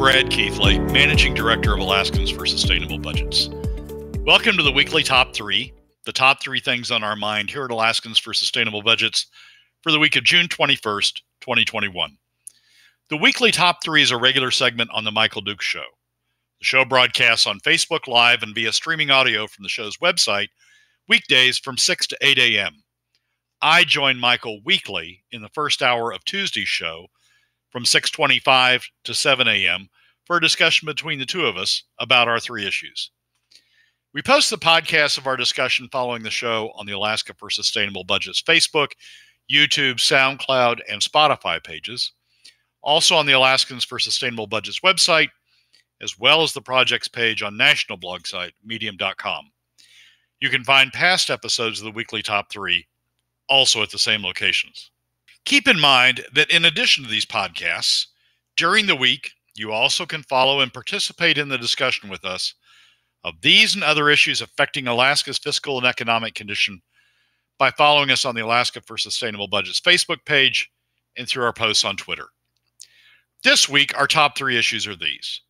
Brad Keithley, Managing Director of Alaskans for Sustainable Budgets. Welcome to the weekly top three, the top three things on our mind here at Alaskans for Sustainable Budgets for the week of June 21st, 2021. The weekly top three is a regular segment on The Michael Dukes Show. The show broadcasts on Facebook Live and via streaming audio from the show's website weekdays from 6 to 8 a.m. I join Michael weekly in the first hour of Tuesday's show from 6:25 to 7 a.m. for a discussion between the two of us about our three issues. We post the podcast of our discussion following the show on the Alaska for Sustainable Budgets Facebook, YouTube, SoundCloud, and Spotify pages. Also on the Alaskans for Sustainable Budgets website, as well as the project's page on national blog site, medium.com. You can find past episodes of the weekly top three also at the same locations. Keep in mind that in addition to these podcasts, during the week, you also can follow and participate in the discussion with us of these and other issues affecting Alaska's fiscal and economic condition by following us on the Alaska for Sustainable Budgets Facebook page and through our posts on Twitter. This week, our top three issues are these.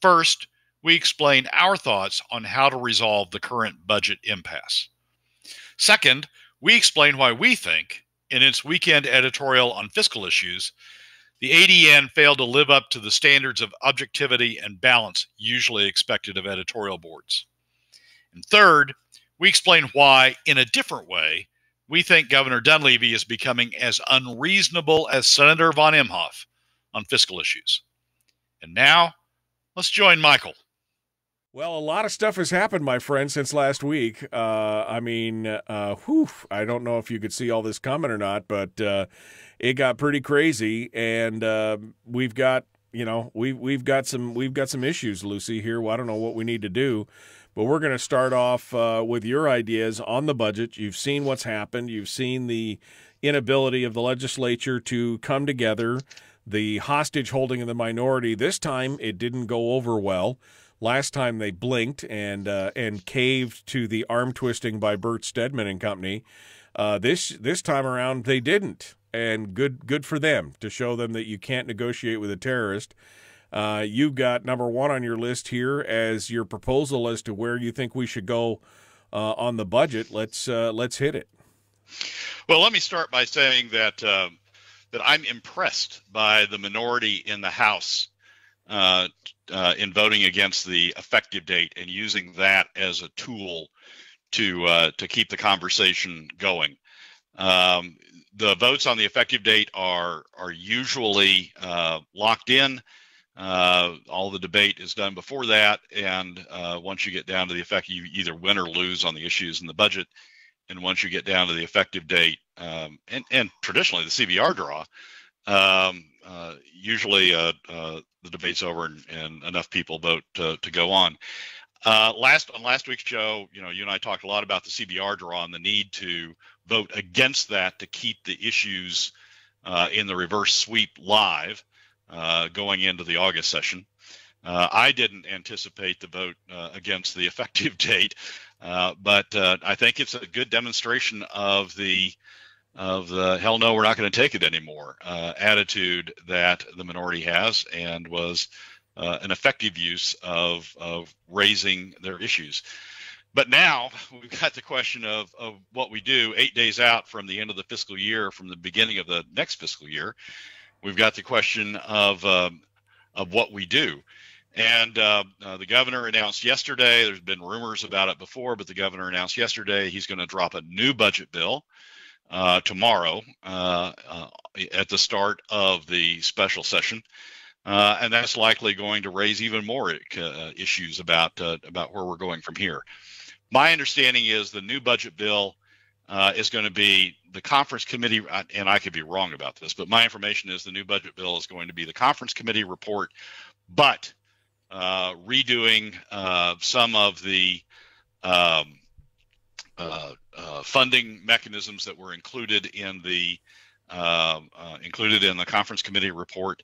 First, we explain our thoughts on how to resolve the current budget impasse. Second, we explain why we think in its weekend editorial on fiscal issues, the ADN failed to live up to the standards of objectivity and balance usually expected of editorial boards. And third, we explain why, in a different way, we think Governor Dunleavy is becoming as unreasonable as Senator von Imhof on fiscal issues. And now, let's join Michael. Well, a lot of stuff has happened, my friend, since last week. Uh, I mean, uh, whew, I don't know if you could see all this coming or not, but uh, it got pretty crazy, and uh, we've got, you know, we we've got some we've got some issues, Lucy. Here, well, I don't know what we need to do, but we're going to start off uh, with your ideas on the budget. You've seen what's happened. You've seen the inability of the legislature to come together. The hostage holding of the minority. This time, it didn't go over well. Last time they blinked and uh, and caved to the arm twisting by Bert Stedman and company. Uh, this this time around they didn't, and good good for them to show them that you can't negotiate with a terrorist. Uh, you've got number one on your list here as your proposal as to where you think we should go uh, on the budget. Let's uh, let's hit it. Well, let me start by saying that um, that I'm impressed by the minority in the House uh, uh, in voting against the effective date and using that as a tool to uh, to keep the conversation going. Um, the votes on the effective date are are usually uh, locked in. Uh, all the debate is done before that, and once you get down to the effect, you either win or lose on the issues in the budget. And once you get down to the effective date, um, and, and traditionally the CBR draw, um, uh, usually uh, uh, the debate's over and, and, enough people vote to, to go on. Uh, last on last week's show, you know, you and I talked a lot about the CBR draw and the need to vote against that to keep the issues uh, in the reverse sweep live going into the August session. I didn't anticipate the vote against the effective date, but I think it's a good demonstration of the of the hell no, we're not going to take it anymore uh, attitude that the minority has and was uh, an effective use of, of raising their issues. But now we've got the question of, of what we do eight days out from the end of the fiscal year, from the beginning of the next fiscal year. We've got the question of, um, of what we do. And uh, uh, the governor announced yesterday, there's been rumors about it before, but the governor announced yesterday he's going to drop a new budget bill uh, tomorrow uh, uh, at the start of the special session. Uh, and that's likely going to raise even more uh, issues about about where we're going from here. My understanding is the new budget bill is going to be the conference committee, and I could be wrong about this, but my information is the new budget bill is going to be the conference committee report, but redoing some of the um, uh, uh, funding mechanisms that were included in the uh, uh included in the conference committee report.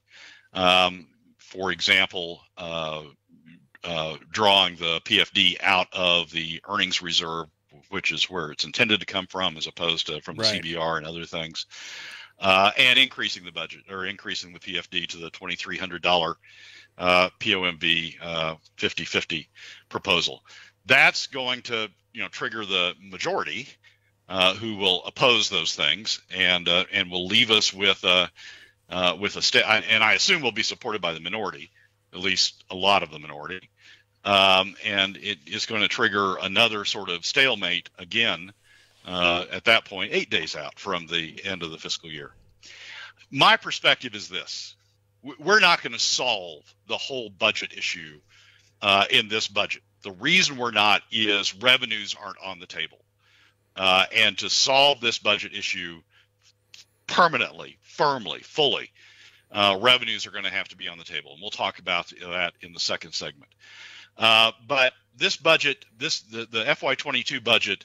Um, for example, uh, drawing the PFD out of the earnings reserve, which is where it's intended to come from, as opposed to from the right. CBR and other things. uh, and increasing the budget or increasing the PFD to the $2,300 uh, POMV 50-50 uh, proposal. That's going to you know trigger the majority uh, who will oppose those things and uh, and will leave us with a with a state and I assume will be supported by the minority, at least a lot of the minority. Um, and it is going to trigger another sort of stalemate again uh, at that point, eight days out from the end of the fiscal year. My perspective is this we're not going to solve the whole budget issue uh, in this budget. The reason we're not is revenues aren't on the table. Uh, and to solve this budget issue permanently, firmly, fully, uh, revenues are going to have to be on the table. And we'll talk about that in the second segment. Uh, but this budget, this the, the FY22 budget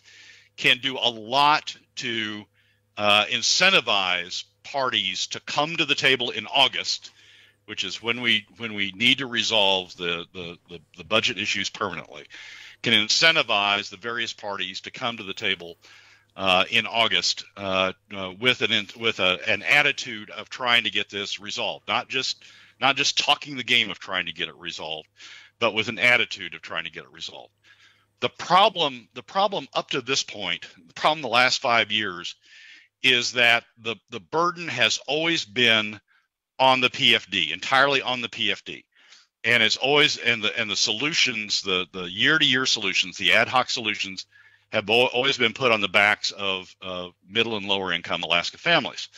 can do a lot to uh, incentivize parties to come to the table in August, which is when we when we need to resolve the the, the, the budget issues permanently, can incentivize the various parties to come to the table uh, in August uh, uh, with an with a, an attitude of trying to get this resolved, not just not just talking the game of trying to get it resolved, but with an attitude of trying to get it resolved. The problem the problem up to this point the problem the last five years is that the the burden has always been on the pfd entirely on the pfd and it's always and the and the solutions the the year to year solutions the ad hoc solutions have always been put on the backs of uh, middle and lower income alaska families.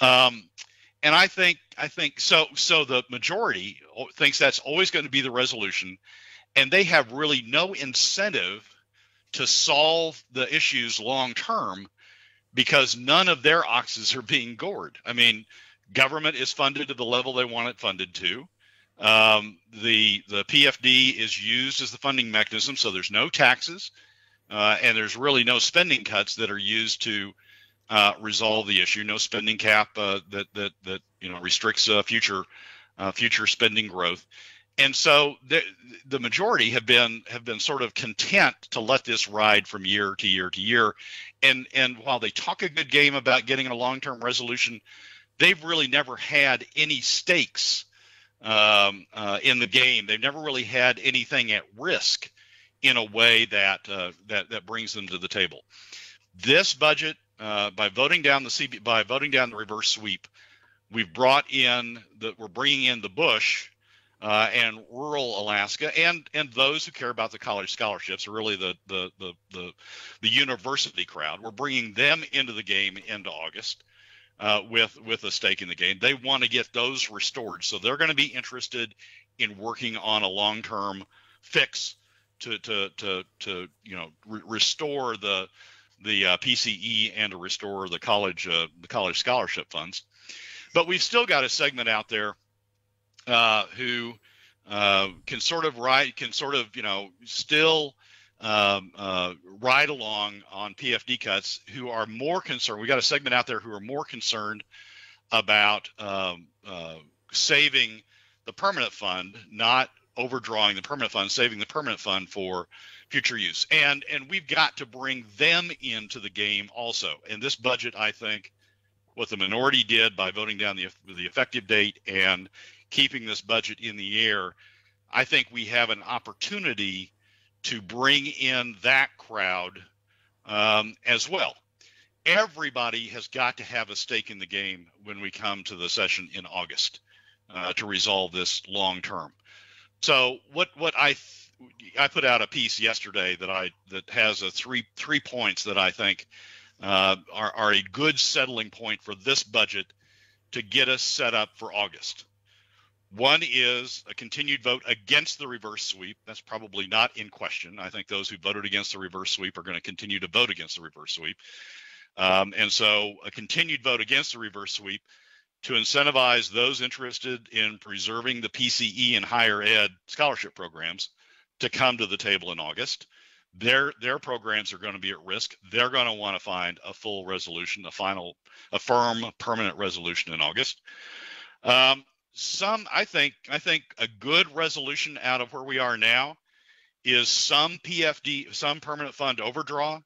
Um, and i think i think so so the majority thinks that's always going to be the resolution. And they have really no incentive to solve the issues long term because none of their oxes are being gored. I mean, government is funded to the level they want it funded to. Um, the the PFD is used as the funding mechanism, so there's no taxes, uh, and there's really no spending cuts that are used to uh, resolve the issue. No spending cap uh, that that that you know restricts uh, future uh, future spending growth and so the, the majority have been have been sort of content to let this ride from year to year to year and and while they talk a good game about getting a long-term resolution they've really never had any stakes um, uh, in the game they've never really had anything at risk in a way that uh, that that brings them to the table this budget uh, by voting down the CB, by voting down the reverse sweep we've brought in the we're bringing in the Bush uh, and rural Alaska, and and those who care about the college scholarships, really the the the the, the university crowd. We're bringing them into the game into August. Uh, with with a stake in the game. They want to get those restored, so they're going to be interested in working on a long term fix to to to to you know re- restore the the uh, PCE and to restore the college uh, the college scholarship funds. But we've still got a segment out there uh, who uh, can sort of ride, can sort of, you know, still um, uh, ride along on PFD cuts who are more concerned. We got a segment out there who are more concerned about um, uh, saving the permanent fund, not overdrawing the permanent fund, saving the permanent fund for future use. And and we've got to bring them into the game also. And this budget, I think, what the minority did by voting down the the effective date and keeping this budget in the air, I think we have an opportunity to bring in that crowd um, as well. Everybody has got to have a stake in the game when we come to the session in August uh, to resolve this long term. So what what I I put out a piece yesterday that I that has a three three points that I think uh, are are a good settling point for this budget to get us set up for August. One is a continued vote against the reverse sweep. That's probably not in question. I think those who voted against the reverse sweep are going to continue to vote against the reverse sweep. Um, and so a continued vote against the reverse sweep to incentivize those interested in preserving the PCE and higher ed scholarship programs to come to the table in August. Their their programs are going to be at risk. They're going to want to find a full resolution, a final, a firm, permanent resolution in August. Um, some I think I think a good resolution out of where we are now is some PFD, some permanent fund overdraw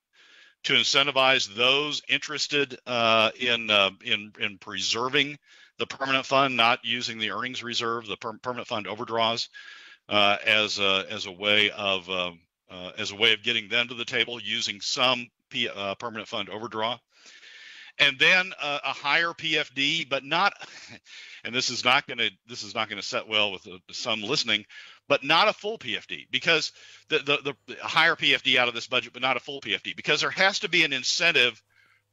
to incentivize those interested uh, in uh, in in preserving the permanent fund, not using the earnings reserve, the per- permanent fund overdraws, uh, as a, as a way of um, uh, as a way of getting them to the table using some P, uh, permanent fund overdraw, and then uh, a higher PFD, but not. And this is not going to this is not going to set well with some listening, but not a full PFD because the, the the higher PFD out of this budget, but not a full PFD because there has to be an incentive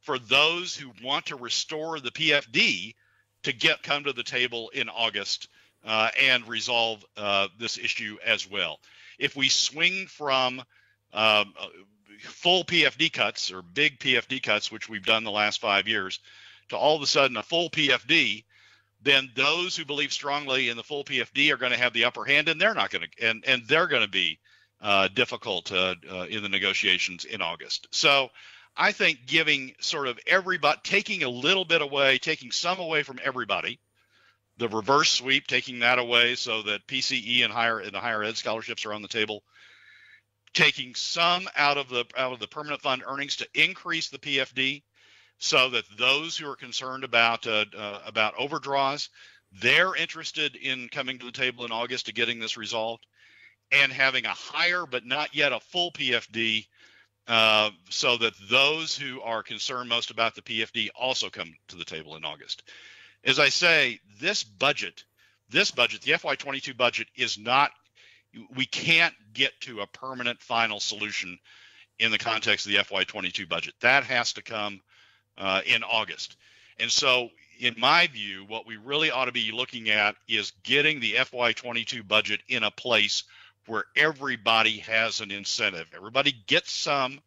for those who want to restore the PFD to get come to the table in August uh, and resolve uh, this issue as well. If we swing from um, uh, full PFD cuts or big PFD cuts, which we've done the last five years, to all of a sudden a full PFD, then those who believe strongly in the full PFD are going to have the upper hand, and they're not going to, and and they're going to be uh, difficult uh, uh, in the negotiations in August. So. I think giving sort of everybody, taking a little bit away, taking some away from everybody, the reverse sweep, taking that away so that PCE and higher and the higher ed scholarships are on the table, taking some out of the out of the permanent fund earnings to increase the PFD, so that those who are concerned about uh, uh, about overdraws, they're interested in coming to the table in August to getting this resolved, and having a higher but not yet a full PFD. Uh, so that those who are concerned most about the PFD also come to the table in August as I say, this budget, this budget, the FY22 budget is not, we can't get to a permanent final solution in the context of the FY22 budget. That has to come uh, in August. And so, in my view, what we really ought to be looking at is getting the FY22 budget in a place where everybody has an incentive. Everybody gets some,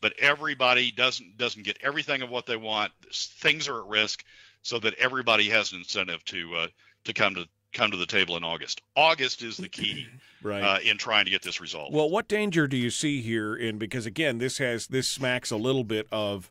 but everybody doesn't doesn't get everything of what they want. Things are at risk so that everybody has an incentive to uh, to come to come to the table in August. August is the key right. uh, in trying to get this resolved. Well, what danger do you see here in because again, this has this smacks a little bit of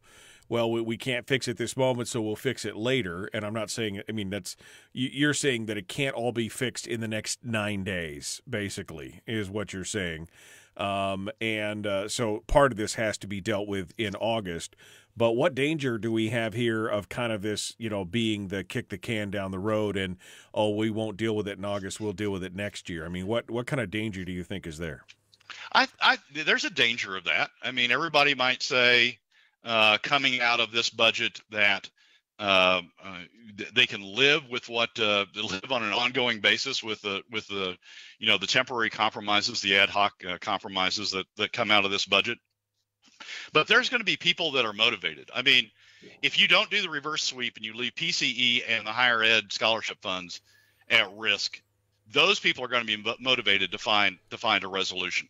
well, we, we can't fix it this moment, so we'll fix it later. And I'm not saying, I mean, that's you're saying that it can't all be fixed in the next nine days, basically, is what you're saying. Um, and uh, so part of this has to be dealt with in August. But what danger do we have here of kind of this, you know, being the kick the can down the road and oh, we won't deal with it in August, we'll deal with it next year. I mean, what what kind of danger do you think is there? I, I there's a danger of that. I mean, everybody might say uh, coming out of this budget that uh, uh, they can live with what uh, live on an ongoing basis with the with the you know the temporary compromises, the ad hoc uh, compromises that that come out of this budget. But there's going to be people that are motivated. I mean, if you don't do the reverse sweep and you leave PCE and the higher ed scholarship funds at risk, those people are going to be motivated to find to find a resolution.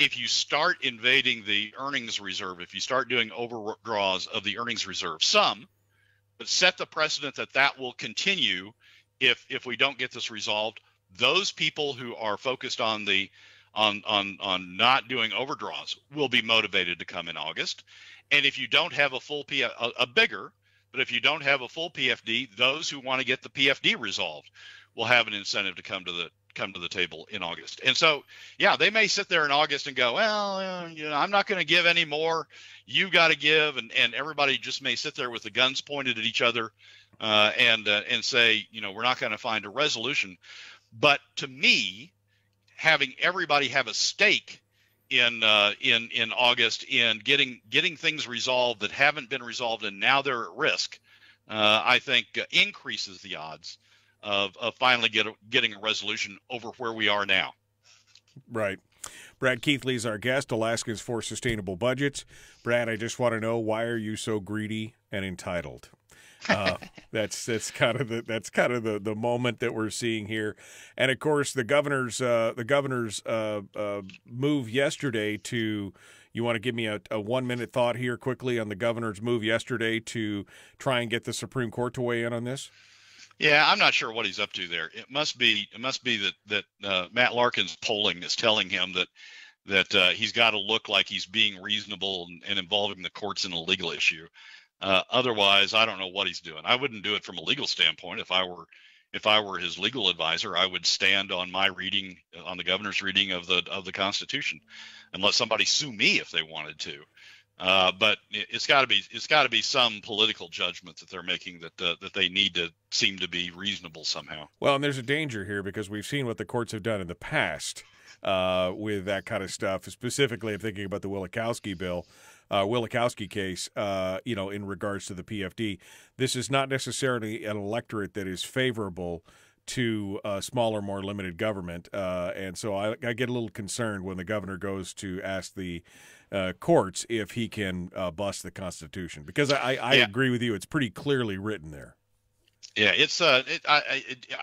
If you start invading the earnings reserve, if you start doing overdraws of the earnings reserve, some, but set the precedent that that will continue if if we don't get this resolved. Those people who are focused on the on on on not doing overdraws will be motivated to come in August. And if you don't have a full P, a, a bigger, but if you don't have a full PFD, those who want to get the PFD resolved will have an incentive to come to the come to the table in August. And so, yeah, they may sit there in August and go, well, uh, you know, I'm not going to give any more. You got to give, and and everybody just may sit there with the guns pointed at each other, uh, and uh, and say, you know, we're not going to find a resolution. But to me, having everybody have a stake in uh, in in August in getting getting things resolved that haven't been resolved and now they're at risk, uh, I think uh, increases the odds of, of finally get a, getting a resolution over where we are now. Right. Brad Keithley is our guest, Alaskans for Sustainable Budgets. Brad, I just want to know why are you so greedy and entitled? Uh, that's that's kind of the that's kind of the, the moment that we're seeing here, and of course the governor's uh, the governor's uh, uh move yesterday to. You want to give me a, a one minute thought here quickly on the governor's move yesterday to try and get the Supreme Court to weigh in on this? Yeah, I'm not sure what he's up to there. It must be it must be that that uh, Matt Larkin's polling is telling him that that uh, he's got to look like he's being reasonable and, and, involving the courts in a legal issue. Uh, otherwise, I don't know what he's doing. I wouldn't do it from a legal standpoint. If I were if I were his legal advisor, I would stand on my reading on the governor's reading of the of the Constitution, and let somebody sue me if they wanted to. Uh, but it's got to be it's got to be some political judgment that they're making that uh, that they need to seem to be reasonable somehow. Well, and there's a danger here because we've seen what the courts have done in the past uh, with that kind of stuff. Specifically, I'm thinking about the Wielechowski bill, uh, Wielechowski case. Uh, you know, in regards to the PFD, this is not necessarily an electorate that is favorable to a smaller, more limited government, uh, and so I, I, get a little concerned when the governor goes to ask the uh, courts if he can uh, bust the Constitution because I, I yeah. agree with you. It's pretty clearly written there. Yeah, it's uh, it, I, it, I,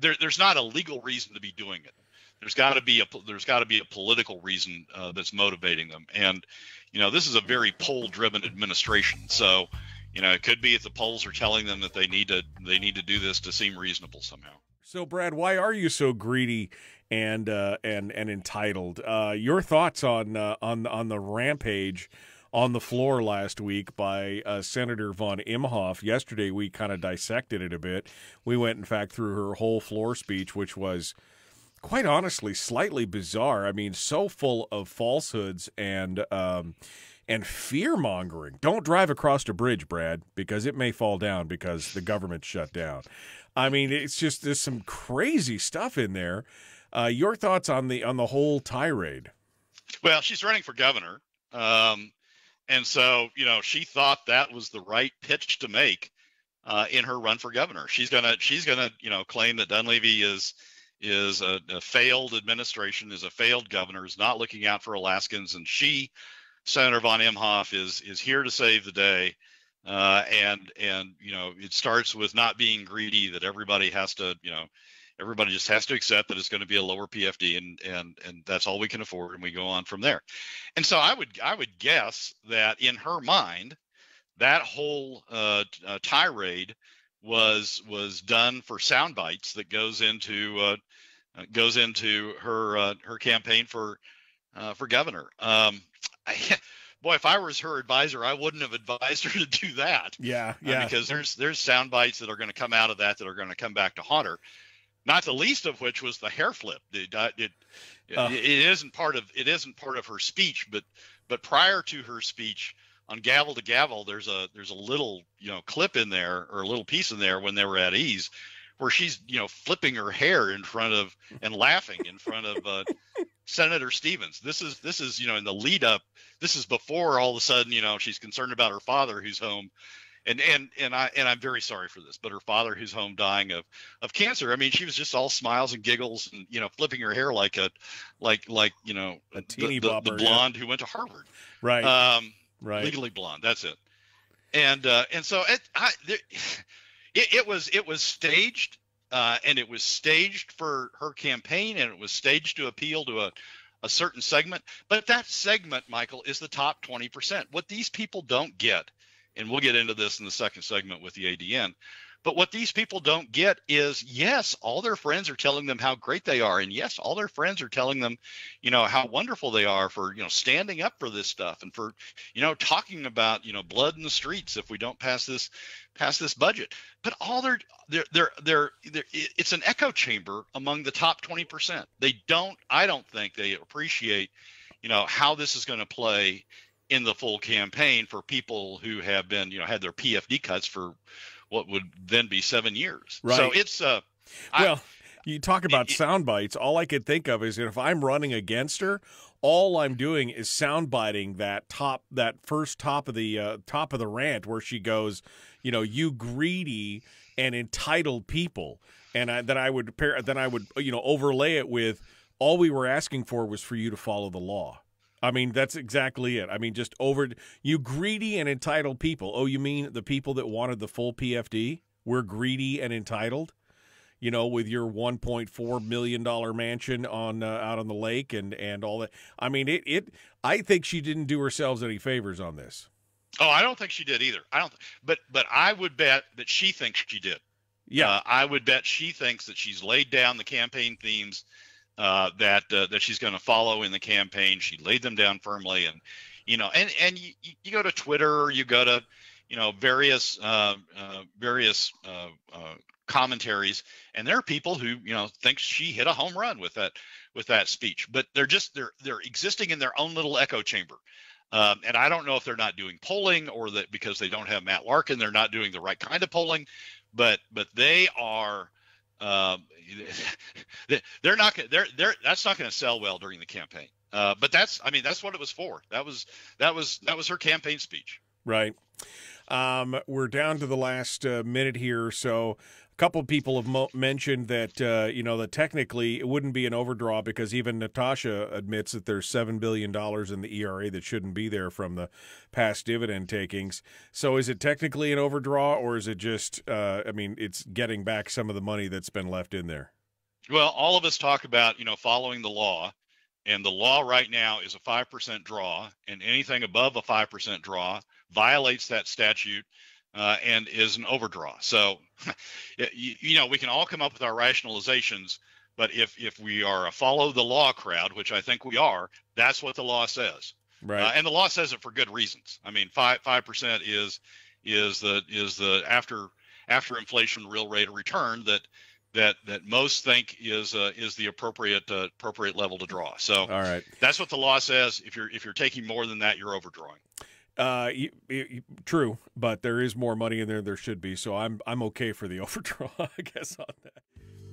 there, there's not a legal reason to be doing it. There's got to be a there's got to be a political reason uh, that's motivating them, and you know this is a very poll-driven administration. So, you know, it could be if the polls are telling them that they need to they need to do this to seem reasonable somehow. So, Brad, why are you so greedy and uh, and and entitled? Uh, your thoughts on uh, on on the rampage on the floor last week by uh, Senator von Imhof. Yesterday, we kind of dissected it a bit. We went, in fact, through her whole floor speech, which was quite honestly slightly bizarre. I mean, so full of falsehoods and. Um, and fear mongering. Don't drive across a bridge, Brad, because it may fall down because the government's shut down. I mean, it's just there's some crazy stuff in there. Uh, your thoughts on the on the whole tirade? Well, she's running for governor, um, and so you know she thought that was the right pitch to make uh, in her run for governor. She's gonna she's gonna you know claim that Dunleavy is is a, a, failed administration, is a failed governor, is not looking out for Alaskans, and she, Senator von Imhof, is is here to save the day. Uh, and and you know it starts with not being greedy that everybody has to you know everybody just has to accept that it's going to be a lower PFD and and and that's all we can afford and we go on from there. And so I would I would guess that in her mind that whole uh, uh, tirade was was done for sound bites that goes into uh, uh goes into her uh, her campaign for uh, for governor. Um, I, boy, if I was her advisor, I wouldn't have advised her to do that. Yeah, yeah. Uh, because there's there's sound bites that are going to come out of that that are going to come back to haunt her. Not the least of which was the hair flip. It, uh, it, uh, it isn't part of it isn't part of her speech, but but prior to her speech on gavel to gavel, there's a there's a little you know clip in there or a little piece in there when they were at ease where she's you know flipping her hair in front of and laughing in front of uh, Senator Stevens. This is this is you know in the lead up. This is before all of a sudden you know she's concerned about her father who's home, and and and I and I'm very sorry for this, but her father who's home dying of of cancer. I mean, she was just all smiles and giggles and you know flipping her hair like a like like you know a teeny the, bopper, the, the blonde yeah. who went to Harvard. Right. Um, right. Legally blonde. That's it. And uh, and so it, I, there, it it was it was staged uh, and it was staged for her campaign and it was staged to appeal to a, a certain segment. But that segment, Michael, is the top 20%. What these people don't get, and we'll get into this in the second segment with the ADN, but what these people don't get is yes, all their friends are telling them how great they are. And yes, all their friends are telling them, you know, how wonderful they are for, you know, standing up for this stuff and for, you know, talking about, you know, blood in the streets if we don't pass this pass this budget. But all they're they're they're they're, they're it's an echo chamber among the top 20%. They don't I don't think they appreciate, you know, how this is going to play in the full campaign for people who have been, you know, had their PFD cuts for what would then be seven years. Right. So it's uh well. I, you talk about it, sound bites. All I could think of is if I'm running against her, all I'm doing is sound biting that top, that first top of the uh, top of the rant where she goes, you know, you greedy and entitled people, and I, then I would pair, then I would you know overlay it with all we were asking for was for you to follow the law. I mean, that's exactly it. I mean, just over you greedy and entitled people. Oh, you mean the people that wanted the full PFD were greedy and entitled? You know, with your 1.4 million dollar mansion on uh, out on the lake and and all that. I mean, it it. I think she didn't do herself any favors on this. Oh, I don't think she did either. I don't. But but I would bet that she thinks she did. Yeah, uh, I would bet she thinks that she's laid down the campaign themes uh, that uh, that she's going to follow in the campaign. She laid them down firmly, and you know, and and you, you go to Twitter you go to you know various uh, uh, various uh, uh, commentaries, and there are people who you know think she hit a home run with that with that speech, but they're just they're they're existing in their own little echo chamber. Um, and I don't know if they're not doing polling or that because they don't have Matt Larkin, they're not doing the right kind of polling. But but they are um, they're not they're they're that's not going to sell well during the campaign. Uh, but that's I mean that's what it was for. That was that was that was her campaign speech. Right. Um, we're down to the last uh, minute here, so a couple of people have mentioned that uh, you know that technically it wouldn't be an overdraw because even Natasha admits that there's seven billion dollars in the ERA that shouldn't be there from the past dividend takings. So is it technically an overdraw, or is it just? Uh, I mean, it's getting back some of the money that's been left in there. Well, all of us talk about you know following the law, and the law right now is a five percent draw, and anything above a five percent draw violates that statute uh, and is an overdraw. So, you, you, know, we can all come up with our rationalizations, but if if we are a follow the law crowd, which I think we are, that's what the law says. Right. Uh, and the law says it for good reasons. I mean, five five percent is is the is the after after inflation real rate of return that that that most think is uh, is the appropriate uh, appropriate level to draw. So, all right, that's what the law says. If you're if you're taking more than that, you're overdrawing. Uh, you, you, true, but there is more money in there. Than there should be, so I'm I'm okay for the overdraw. I guess on that.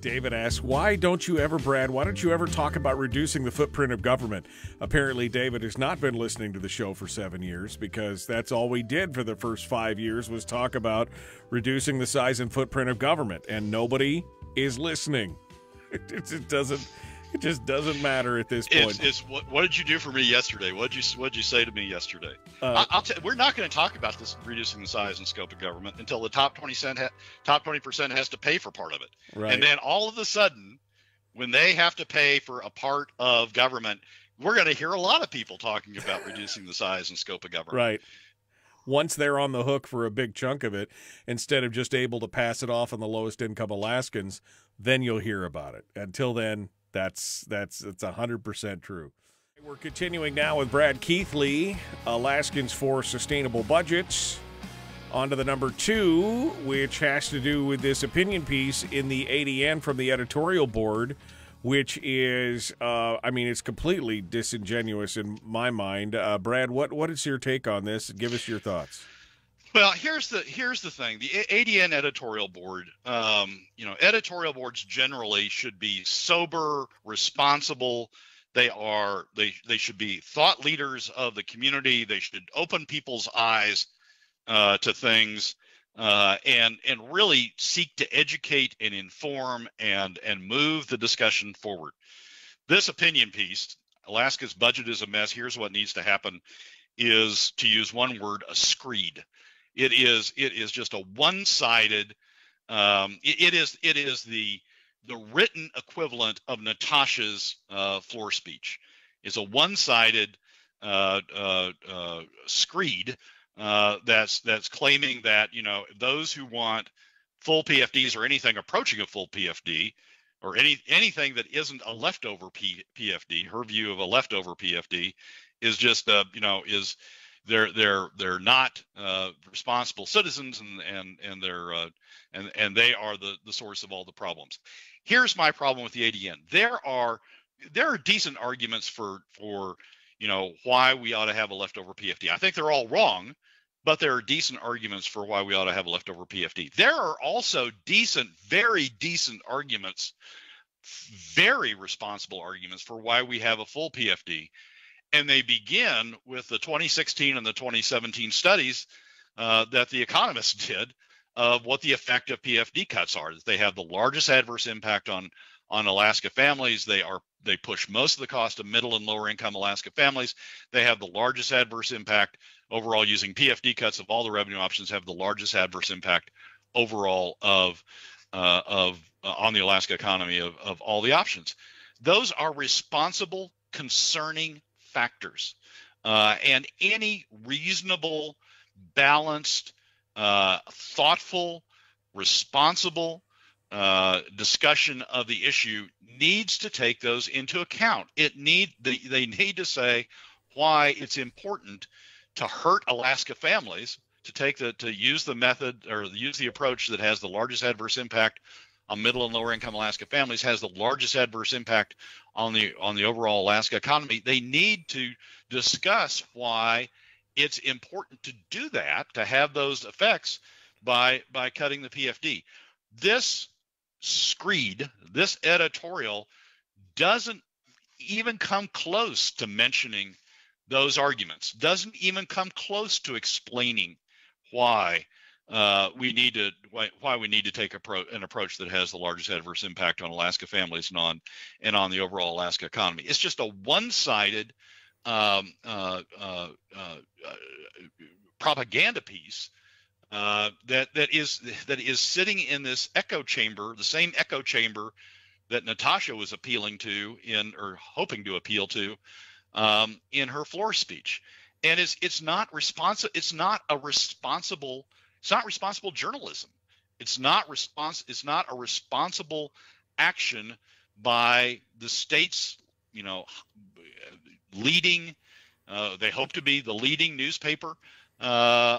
David asks, "Why don't you ever, Brad? Why don't you ever talk about reducing the footprint of government?" Apparently, David has not been listening to the show for seven years because that's all we did for the first five years was talk about reducing the size and footprint of government, and nobody is listening. It, it doesn't it just doesn't matter at this point. It's, it's what, what, did you do for me yesterday? What did you What did you say to me yesterday? Uh, I, will t- we're not going to talk about this reducing the size and scope of government until the top twenty cent ha- top twenty percent has to pay for part of it, right. and then all of a sudden, when they have to pay for a part of government, we're going to hear a lot of people talking about reducing the size and scope of government. Right. Once they're on the hook for a big chunk of it, instead of just able to pass it off on the lowest income Alaskans, then you'll hear about it. Until then, that's that's that's hundred percent true. We're continuing now with Brad Keithley, Alaskans for Sustainable Budgets. On to the number two, which has to do with this opinion piece in the ADN from the editorial board, which is, uh, I mean, it's completely disingenuous in my mind. Uh, Brad, what what is your take on this? Give us your thoughts. Well, here's the here's the thing. The ADN editorial board, um, you know, editorial boards generally should be sober, responsible. They are they they should be thought leaders of the community. They should open people's eyes uh, to things uh, and and really seek to educate and inform and and move the discussion forward. This opinion piece, Alaska's budget is a mess. Here's what needs to happen: is to use one word, a screed. It is it is just a one-sided. Um, it, it is it is the the written equivalent of Natasha's uh, floor speech. It's a one-sided uh, uh, uh screed uh, that's that's claiming that you know those who want full PFDs or anything approaching a full PFD or any anything that isn't a leftover P, PFD, her view of a leftover PFD is just uh, you know is they're they're they're not uh, responsible citizens and and and they're uh, and and they are the the source of all the problems. Here's my problem with the ADN. There are there are decent arguments for for you know why we ought to have a leftover PFD. I think they're all wrong, but there are decent arguments for why we ought to have a leftover PFD. There are also decent, very decent arguments, very responsible arguments for why we have a full PFD and they begin with the 2016 and the 2017 studies uh, that the economists did of what the effect of PFD cuts are. They have the largest adverse impact on on Alaska families. They are they push most of the cost of middle and lower income Alaska families. They have the largest adverse impact overall using PFD cuts of all the revenue options have the largest adverse impact overall of uh, of uh, on the Alaska economy of, of all the options. Those are responsible, concerning factors. Uh, and any reasonable, balanced, uh, thoughtful, responsible uh, discussion of the issue needs to take those into account. It need they, they need to say why it's important to hurt Alaska families to take the to use the method or use the approach that has the largest adverse impact on middle and lower income Alaska families has the largest adverse impact on the on the overall Alaska economy. They need to discuss why it's important to do that to have those effects by by cutting the PFD. This screed, this editorial doesn't even come close to mentioning those arguments. Doesn't even come close to explaining why uh, we need to why, why, we need to take pro, an approach that has the largest adverse impact on Alaska families and on and on the overall Alaska economy. It's just a one-sided um, uh, uh, uh propaganda piece uh, that that is that is sitting in this echo chamber, the same echo chamber that Natasha was appealing to in or hoping to appeal to um, in her floor speech, and it's it's not responsible. It's not a responsible. It's not responsible journalism. It's not response. It's not a responsible action by the state's you know leading. Uh, they hope to be the leading newspaper uh,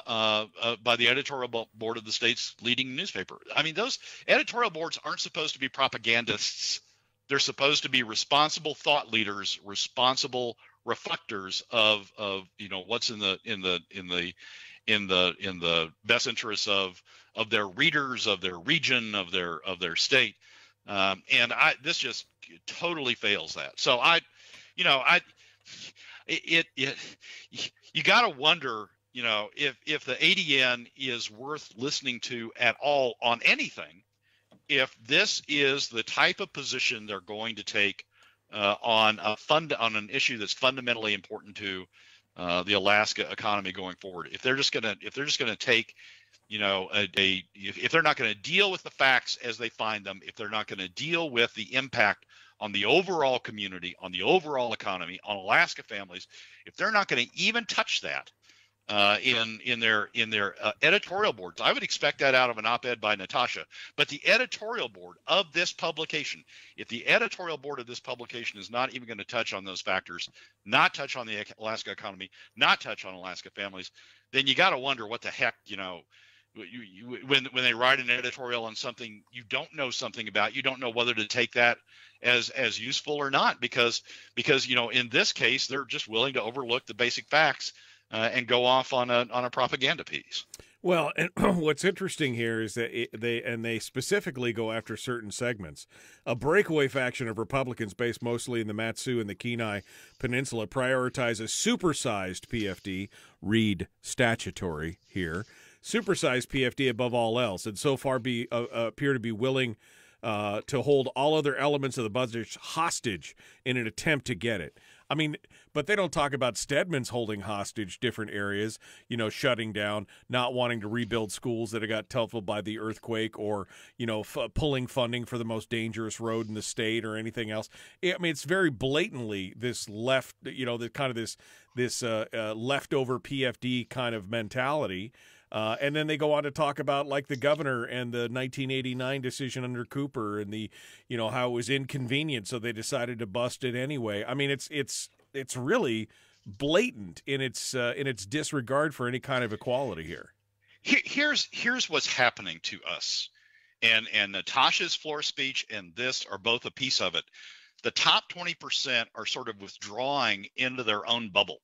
uh, uh, by the editorial board of the state's leading newspaper. I mean, those editorial boards aren't supposed to be propagandists. They're supposed to be responsible thought leaders, responsible reflectors of of you know what's in the in the in the in the in the best interests of of their readers, of their region, of their of their state. Um, and I this just totally fails that. So I, you know, I it it, you got to wonder you know, if if the ADN is worth listening to at all on anything, if this is the type of position they're going to take uh, on a fund on an issue that's fundamentally important to uh, the Alaska economy going forward, if they're just gonna if they're just gonna take you know a, a if they're not going to deal with the facts as they find them if they're not going to deal with the impact on the overall community on the overall economy on alaska families if they're not going to even touch that uh, in in their in their uh, editorial boards. I would expect that out of an op-ed by Natasha. But the editorial board of this publication, if the editorial board of this publication is not even going to touch on those factors, not touch on the Alaska economy, not touch on Alaska families, then you got to wonder what the heck, you know. You, you, when when they write an editorial on something you don't know something about, you don't know whether to take that as as useful or not because because you know in this case they're just willing to overlook the basic facts uh, and go off on a on a propaganda piece. Well, and what's interesting here is that it, they and they specifically go after certain segments. A breakaway faction of Republicans, based mostly in the Mat-Su and the Kenai Peninsula, prioritizes supersized PFD, read statutory here, supersized PFD above all else, and so far be uh, appear to be willing. Uh, to hold all other elements of the budget hostage in an attempt to get it. I mean, but they don't talk about Stedman's holding hostage different areas, you know, shutting down, not wanting to rebuild schools that have got toughened by the earthquake or, you know, f- pulling funding for the most dangerous road in the state or anything else. I mean, it's very blatantly this left, you know, the kind of this this uh, uh, leftover PFD kind of mentality. Uh, and then they go on to talk about like the governor and the 1989 decision under Cooper and the, you know, how it was inconvenient, so they decided to bust it anyway. I mean, it's it's it's really blatant in its uh, in its disregard for any kind of equality here. Here's here's what's happening to us, and and Natasha's floor speech and this are both a piece of it. The top 20% are sort of withdrawing into their own bubble,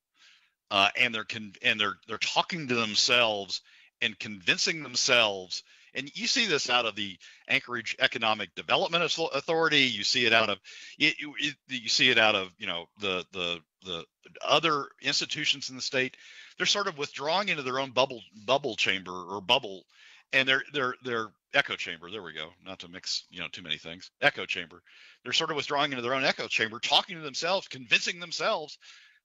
uh, and they're con- and they're they're talking to themselves and convincing themselves and you see this out of the Anchorage Economic Development Authority. You see it out of it, it, you see it out of you know the the the other institutions in the state. They're sort of withdrawing into their own bubble bubble chamber or bubble, and they're they're they're echo chamber. There we go. Not to mix you know too many things. Echo chamber. They're sort of withdrawing into their own echo chamber, talking to themselves, convincing themselves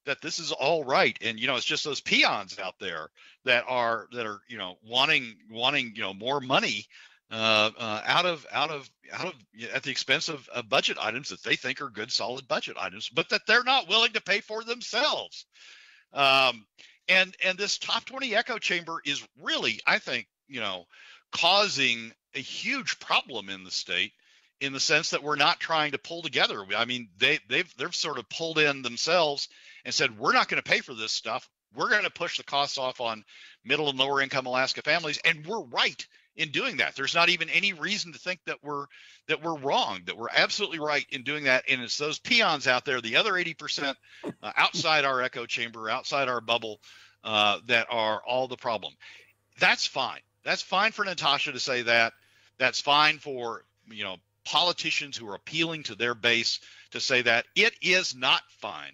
that this is all right. And you know it's just those peons out there that are that are you know wanting wanting you know more money uh, uh, out of out of out of at the expense of, budget items that they think are good solid budget items but that they're not willing to pay for themselves. Um, and and this top 20 echo chamber is really i think you know causing a huge problem in the state in the sense that we're not trying to pull together. I mean they they've they've sort of pulled in themselves and said, we're not going to pay for this stuff. We're going to push the costs off on middle and lower income Alaska families. And we're right in doing that. There's not even any reason to think that we're that we're wrong, that we're absolutely right in doing that. And it's those peons out there, the other 80% uh, outside our echo chamber, outside our bubble, uh, that are all the problem. That's fine. That's fine for Natasha to say that. That's fine for you know politicians who are appealing to their base to say that. It is not fine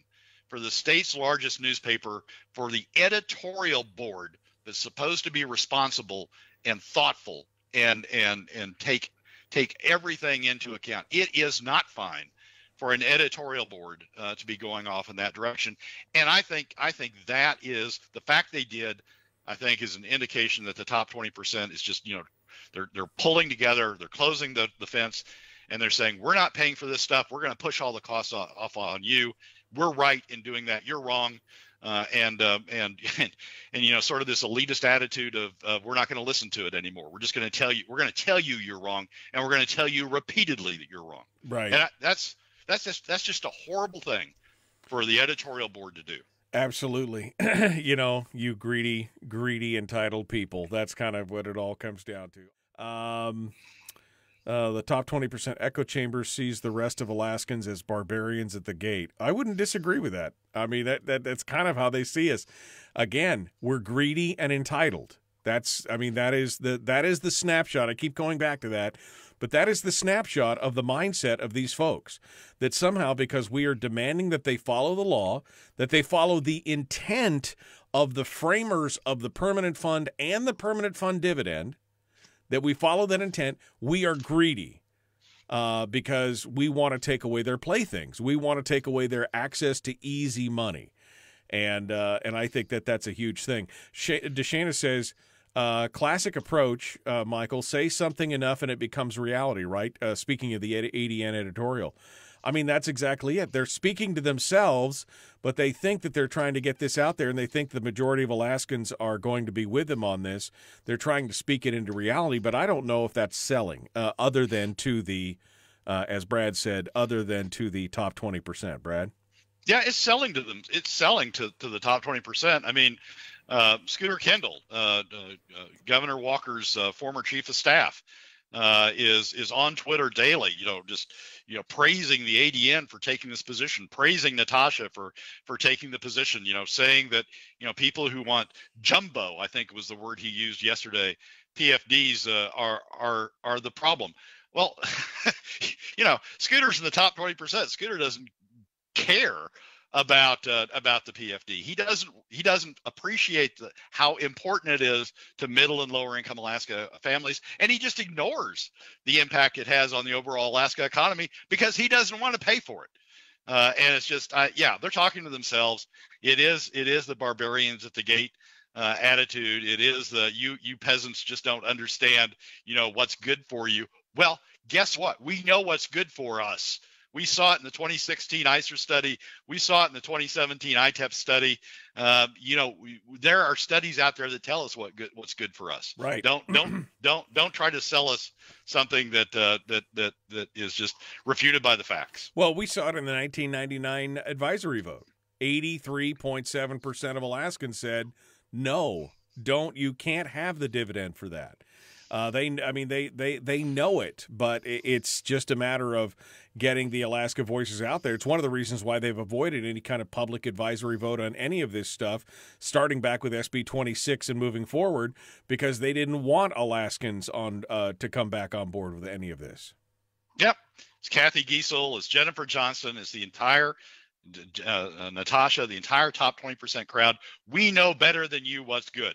for the state's largest newspaper for the editorial board that's supposed to be responsible and thoughtful and and and take take everything into account. It is not fine for an editorial board uh, to be going off in that direction, and I think I think that is the fact they did. I think is an indication that the top 20% is just you know they're they're pulling together, they're closing the the fence, and they're saying we're not paying for this stuff. We're going to push all the costs off, off on you. We're right in doing that. You're wrong uh, and, uh, and and and you know sort of this elitist attitude of, of we're not going to listen to it anymore. We're just going to tell you we're going to tell you you're wrong, and we're going to tell you repeatedly that you're wrong. Right. And I, that's that's just that's just a horrible thing for the editorial board to do. Absolutely. you know, you greedy, greedy, entitled people. That's kind of what it all comes down to. Um, uh, the top 20% echo chamber sees the rest of Alaskans as barbarians at the gate. I wouldn't disagree with that. I mean, that, that that's kind of how they see us. Again, we're greedy and entitled. That's I mean that is the that is the snapshot. I keep going back to that. But that is the snapshot of the mindset of these folks. That somehow, because we are demanding that they follow the law, that they follow the intent of the framers of the permanent fund and the permanent fund dividend, that we follow that intent, we are greedy uh, because we want to take away their playthings. We want to take away their access to easy money. And, uh, and I think that that's a huge thing. Sh- DeShana says, uh, classic approach, uh, Michael, say something enough and it becomes reality, right? Uh, speaking of the ADN editorial. I mean, that's exactly it. They're speaking to themselves, but they think that they're trying to get this out there, and they think the majority of Alaskans are going to be with them on this. They're trying to speak it into reality, but I don't know if that's selling, uh, other than to the, uh, as Brad said, other than to the top 20%. Brad? Yeah, it's selling to them. It's selling to, to the top 20%. I mean, uh, Scooter Kendall, uh, uh, uh, Governor Walker's former chief of staff, uh, is is on Twitter daily. You know, just you know praising the ADN for taking this position, praising Natasha for for taking the position. You know, saying that you know people who want jumbo, I think was the word he used yesterday. PFDs uh, are are are the problem. Well, you know, Scooter's in the top twenty percent. Scooter doesn't care about uh, about the PFD. He doesn't he doesn't appreciate the, how important it is to middle and lower income Alaska families, and he just ignores the impact it has on the overall Alaska economy because he doesn't want to pay for it. Uh, and it's just yeah, they're talking to themselves. It is it is the barbarians at the gate. Uh, attitude. It is the you you peasants just don't understand, you know, what's good for you. Well, guess what? We know what's good for us. We saw it in the 2016 ISER study. We saw it in the 2017 ITEP study. Uh, you know, we, there are studies out there that tell us what good, what's good for us. Right. Don't don't don't don't try to sell us something that uh, that that that is just refuted by the facts. Well, we saw it in the 1999 advisory vote. 83.7% of Alaskans said no. Don't you can't have the dividend for that. Uh, they, I mean, they they they know it, but it's just a matter of getting the Alaska voices out there. It's one of the reasons why they've avoided any kind of public advisory vote on any of this stuff, starting back with SB 26 and moving forward, because they didn't want Alaskans on uh, to come back on board with any of this. Yep, it's Cathy Giessel, it's Jennifer Johnson, it's the entire uh, uh, Natasha, the entire top 20% crowd. We know better than you what's good.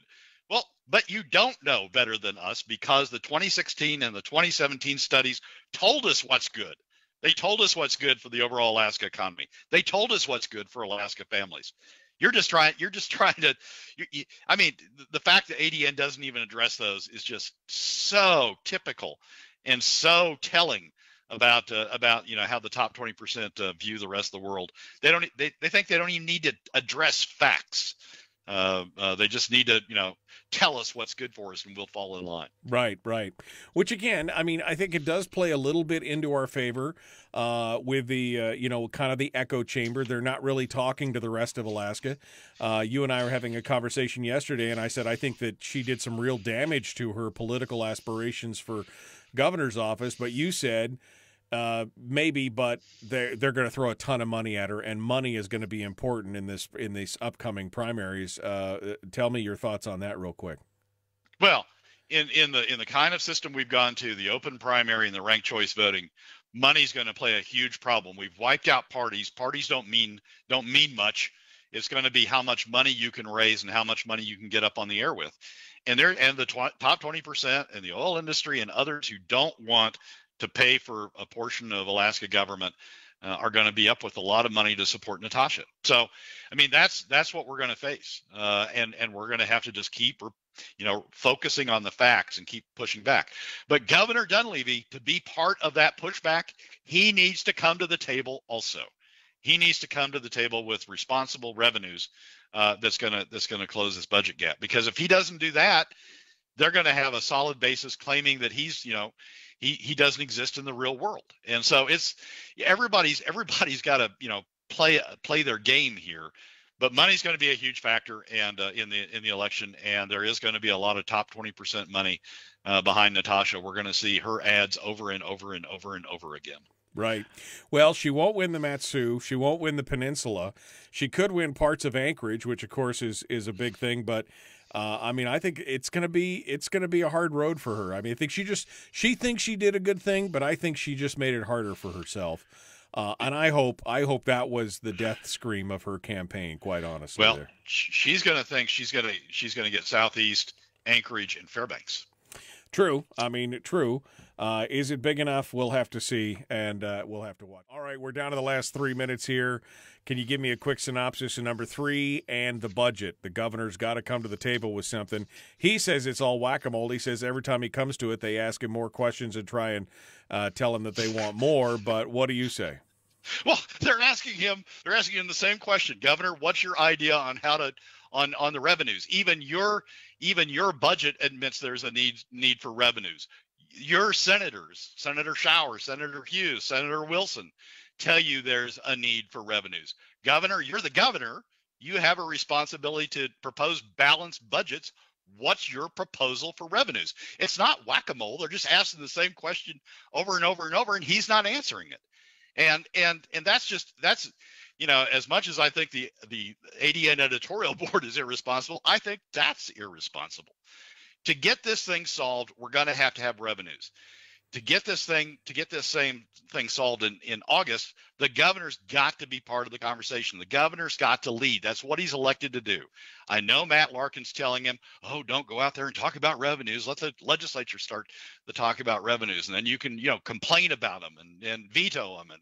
Well, but you don't know better than us because the 2016 and the 2017 studies told us what's good. They told us what's good for the overall Alaska economy. They told us what's good for Alaska families. You're just trying. You're just trying to. You, you, I mean, the fact that ADN doesn't even address those is just so typical and so telling about uh, about you know how the top 20% uh, view the rest of the world. They don't. They, they think they don't even need to address facts Uh, uh, they just need to, you know, tell us what's good for us, and we'll fall in line. Right, right. Which again, I mean, I think it does play a little bit into our favor uh, with the, uh, you know, kind of the echo chamber. They're not really talking to the rest of Alaska. Uh, you and I were having a conversation yesterday, and I said I think that she did some real damage to her political aspirations for governor's office. But you said uh, maybe, but they're they're going to throw a ton of money at her, and money is going to be important in this in these upcoming primaries. Uh, tell me your thoughts on that, real quick. Well, in in the in the kind of system we've gone to, the open primary and the ranked choice voting, money's going to play a huge problem. We've wiped out parties. Parties don't mean don't mean much. It's going to be how much money you can raise and how much money you can get up on the air with. And there and the tw- top 20% and the oil industry and others who don't want to pay for a portion of Alaska government uh, are going to be up with a lot of money to support Natasha. So, I mean, that's that's what we're going to face, uh, and and we're going to have to just keep, you know, focusing on the facts and keep pushing back. But Governor Dunleavy, to be part of that pushback, he needs to come to the table also. He needs to come to the table with responsible revenues uh, that's gonna that's gonna close this budget gap. Because if he doesn't do that, they're going to have a solid basis claiming that he's you know he he doesn't exist in the real world and so it's everybody's everybody's got to you know play play their game here but money's going to be a huge factor and uh, in the in the election and there is going to be a lot of top 20% money uh, behind natasha we're going to see her ads over and over and over and over again Right. Well, she won't win the Mat-Su. She won't win the peninsula. She could win parts of Anchorage, which of course is is a big thing, but uh, I mean, I think it's gonna be it's gonna be a hard road for her. I mean, I think she just she thinks she did a good thing, but I think she just made it harder for herself. Uh, and I hope I hope that was the death scream of her campaign. Quite honestly, well, there. she's gonna think she's gonna she's gonna get Southeast, Anchorage, and Fairbanks. True. I mean, true. Uh, is it big enough? We'll have to see, and uh, we'll have to watch. All right, we're down to the last three minutes here. Can you give me a quick synopsis of number three and the budget? The governor's got to come to the table with something. He says it's all whack a mole. He says every time he comes to it, they ask him more questions and try and uh, tell him that they want more. But what do you say? Well, they're asking him. They're asking him the same question, Governor. What's your idea on how to on on the revenues? Even your even your budget admits there's a need need for revenues your senators, Senator Shower, Senator Hughes, Senator Wilson, tell you there's a need for revenues. Governor, you're the governor. You have a responsibility to propose balanced budgets. What's your proposal for revenues? It's not whack a mole. They're just asking the same question over and over and over, and he's not answering it. And and and that's just that's you know as much as I think the the ADN editorial board is irresponsible, I think that's irresponsible to get this thing solved, we're going to have to have revenues. To get this thing to get this same thing solved in, in August, the governor's got to be part of the conversation. The governor's got to lead. That's what he's elected to do. I know Matt Larkin's telling him, "Oh, don't go out there and talk about revenues. Let the legislature start the talk about revenues, and then you can, you know, complain about them and, and veto them." And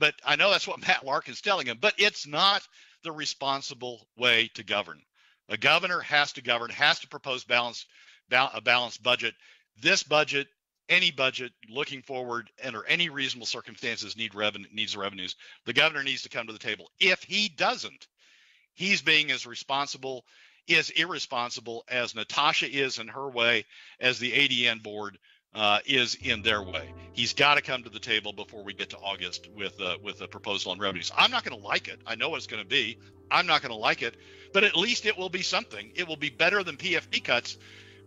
but I know that's what Matt Larkin's telling him. But it's not the responsible way to govern. A governor has to govern, has to propose balanced a balanced budget. This budget, any budget looking forward under any reasonable circumstances need revenue needs revenues. The governor needs to come to the table. If he doesn't, he's being as responsible, is irresponsible as Natasha is in her way, as the ADN board uh, is in their way. He's got to come to the table before we get to August with uh, with a proposal on revenues. I'm not going to like it. I know what it's going to be. I'm not going to like it, but at least it will be something. It will be better than PFD cuts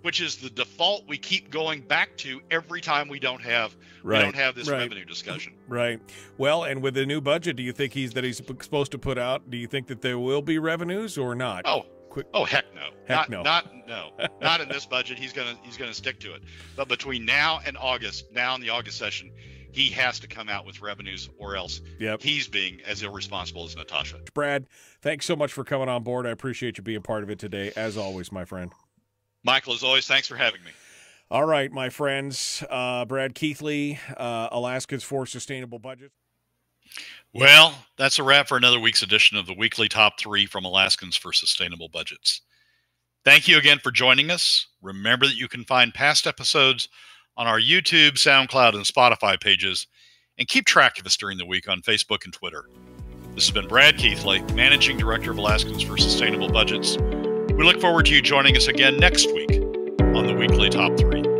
which is the default we keep going back to every time we don't have right. we don't have this right. revenue discussion. Right. Well, and with the new budget, do you think he's that he's supposed to put out? Do you think that there will be revenues or not? Oh, quick. Oh heck no. Heck not, no. Not no. not in this budget. He's gonna he's gonna stick to it. But between now and August, now in the August session, he has to come out with revenues or else yep. he's being as irresponsible as Natasha. Brad, thanks so much for coming on board. I appreciate you being part of it today, as always, my friend. Michael, as always, thanks for having me. All right, my friends. Uh, Brad Keithley, uh, Alaska's for Sustainable Budget. Well, that's a wrap for another week's edition of the weekly top three from Alaskans for Sustainable Budgets. Thank you again for joining us. Remember that you can find past episodes on our YouTube, SoundCloud, and Spotify pages, and keep track of us during the week on Facebook and Twitter. This has been Brad Keithley, Managing Director of Alaskans for Sustainable Budgets We look forward to you joining us again next week on the weekly top three.